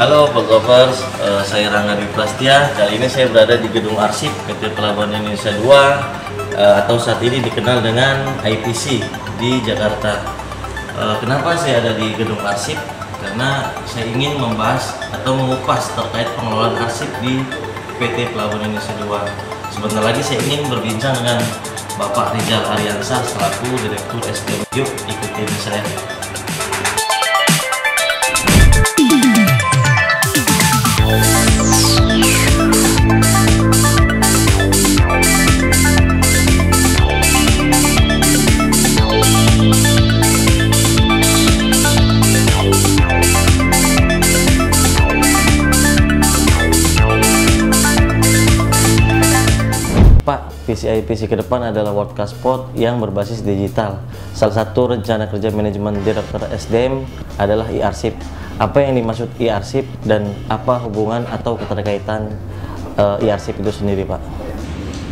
Halo Pogopers, uh, saya Rangga Dwi Prastia. Kali ini saya berada di Gedung Arsip PT Pelabuhan Indonesia 2 uh, atau saat ini dikenal dengan IPC di Jakarta. Uh, kenapa saya ada di Gedung Arsip? Karena saya ingin membahas atau mengupas terkait pengelolaan arsip di PT Pelabuhan Indonesia 2. Sebentar lagi saya ingin berbincang dengan Bapak Rizal Ariansa selaku Direktur SDM. Yuk ikutin saya. PCI-PC ke depan adalah Worldcast Spot yang berbasis digital. Salah satu rencana kerja manajemen direktur SDM adalah e-arsip. Apa yang dimaksud e-arsip dan apa hubungan atau keterkaitan uh, e-arsip itu sendiri, Pak?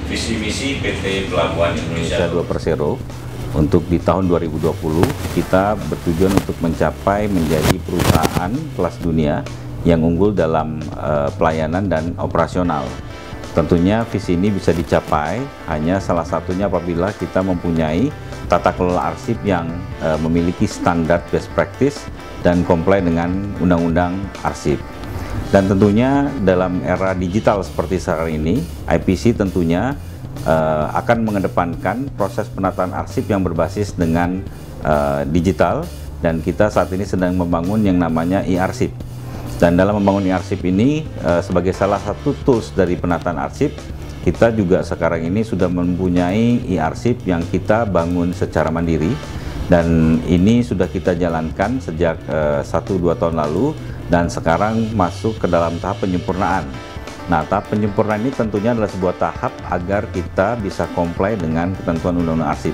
Visi misi PT Pelabuhan Indonesia. 2 Persero. Untuk di tahun 2020 kita bertujuan untuk mencapai menjadi perusahaan kelas dunia yang unggul dalam uh, pelayanan dan operasional. Tentunya visi ini bisa dicapai hanya salah satunya apabila kita mempunyai tata kelola arsip yang e, memiliki standar best practice dan comply dengan undang-undang arsip. Dan tentunya dalam era digital seperti saat ini, IPC tentunya e, akan mengedepankan proses penataan arsip yang berbasis dengan e, digital. Dan kita saat ini sedang membangun yang namanya e-arsip. Dan dalam membangun arsip ini uh, sebagai salah satu tools dari penataan arsip, kita juga sekarang ini sudah mempunyai e-arsip yang kita bangun secara mandiri dan ini sudah kita jalankan sejak 1-2 uh, tahun lalu dan sekarang masuk ke dalam tahap penyempurnaan. Nah, tahap penyempurnaan ini tentunya adalah sebuah tahap agar kita bisa comply dengan ketentuan undang-undang arsip.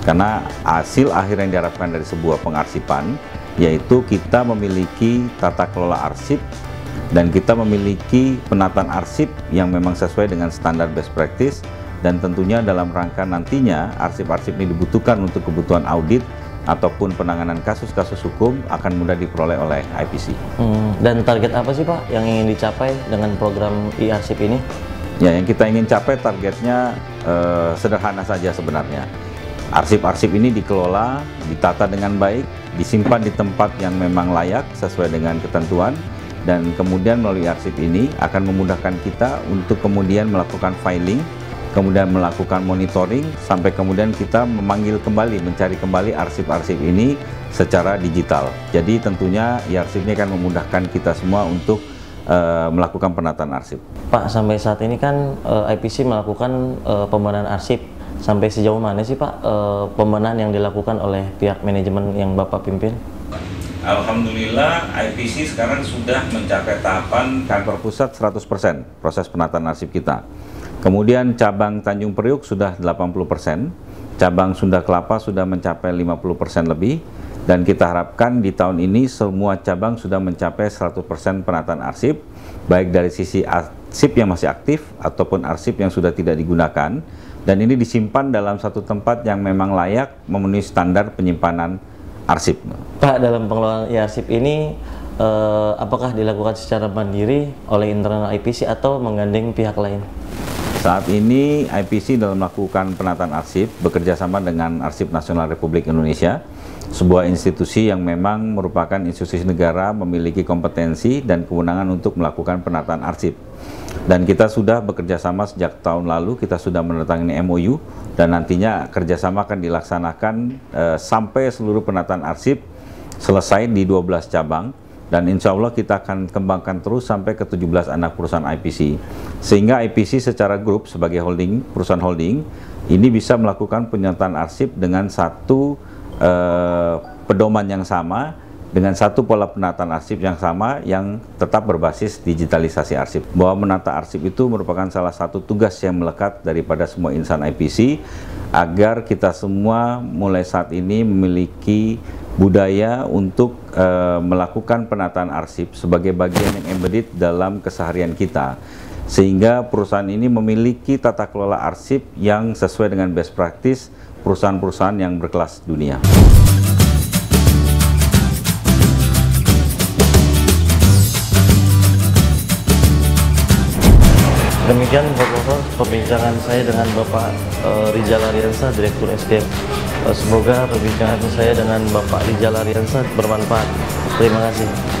Karena hasil akhir yang diharapkan dari sebuah pengarsipan yaitu kita memiliki tata kelola arsip dan kita memiliki penataan arsip yang memang sesuai dengan standar best practice dan tentunya dalam rangka nantinya arsip-arsip ini dibutuhkan untuk kebutuhan audit ataupun penanganan kasus-kasus hukum akan mudah diperoleh oleh IPC. Hmm, dan target apa sih Pak yang ingin dicapai dengan program e-arsip ini? Ya, yang kita ingin capai targetnya eh, sederhana saja sebenarnya. Arsip-arsip ini dikelola, ditata dengan baik, disimpan di tempat yang memang layak sesuai dengan ketentuan dan kemudian melalui arsip ini akan memudahkan kita untuk kemudian melakukan filing kemudian melakukan monitoring sampai kemudian kita memanggil kembali mencari kembali arsip-arsip ini secara digital jadi tentunya ya arsip ini akan memudahkan kita semua untuk uh, melakukan penataan arsip Pak sampai saat ini kan uh, eh, IPC melakukan uh, pembenahan arsip sampai sejauh mana sih Pak e, pembenahan yang dilakukan oleh pihak manajemen yang Bapak pimpin? Alhamdulillah IPC sekarang sudah mencapai tahapan kantor pusat 100% proses penataan arsip kita. Kemudian cabang Tanjung Priuk sudah 80%, cabang Sunda Kelapa sudah mencapai 50% lebih, dan kita harapkan di tahun ini semua cabang sudah mencapai 100% penataan arsip, baik dari sisi arsip yang masih aktif ataupun arsip yang sudah tidak digunakan, dan ini disimpan dalam satu tempat yang memang layak memenuhi standar penyimpanan arsip. Pak, dalam pengelolaan e-arsip ini eh, apakah dilakukan secara mandiri oleh internal IPC atau menggandeng pihak lain? Saat ini IPC dalam melakukan penataan arsip bekerja sama dengan Arsip Nasional Republik Indonesia, sebuah institusi yang memang merupakan institusi negara memiliki kompetensi dan kewenangan untuk melakukan penataan arsip. Dan kita sudah bekerja sama sejak tahun lalu, kita sudah menandatangani MOU dan nantinya kerjasama akan dilaksanakan uh, sampai seluruh penataan arsip selesai di 12 cabang dan insya Allah kita akan kembangkan terus sampai ke 17 anak perusahaan IPC sehingga IPC secara grup sebagai holding perusahaan holding ini bisa melakukan penyertaan arsip dengan satu uh, pedoman yang sama dengan satu pola penataan arsip yang sama yang tetap berbasis digitalisasi arsip. Bahwa menata arsip itu merupakan salah satu tugas yang melekat daripada semua insan IPC agar kita semua mulai saat ini memiliki budaya untuk e, melakukan penataan arsip sebagai bagian yang embedded dalam keseharian kita sehingga perusahaan ini memiliki tata kelola arsip yang sesuai dengan best practice perusahaan-perusahaan yang berkelas dunia. Demikian Bapak perbincangan saya dengan Bapak e, Rizal Ariansa, Direktur SDM Semoga perbincangan saya dengan Bapak Rizal Ariansa bermanfaat. Terima kasih.